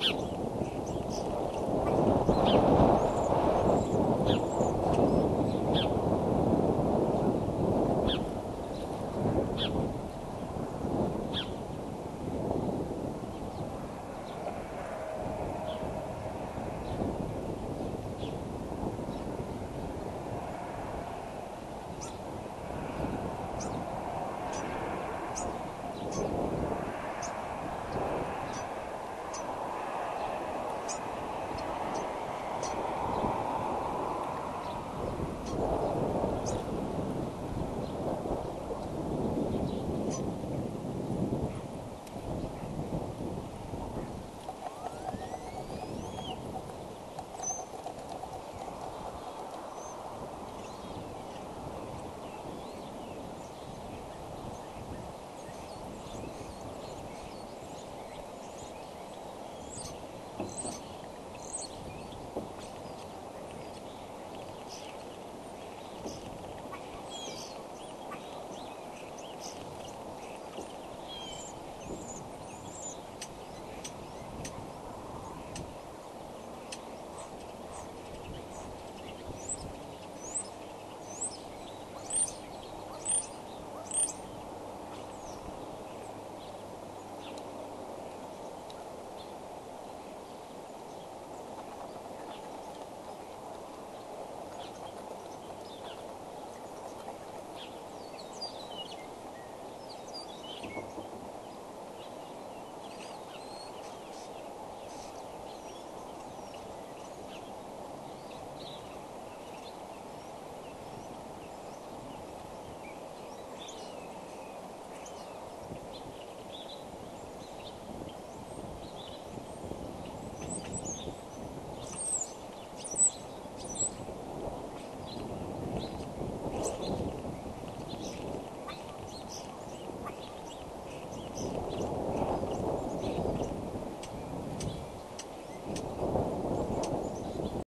you